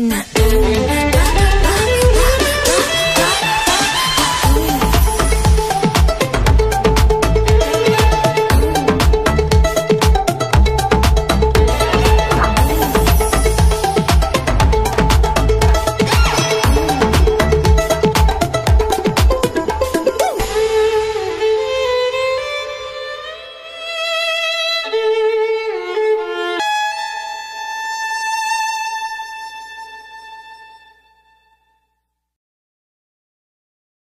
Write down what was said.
in the.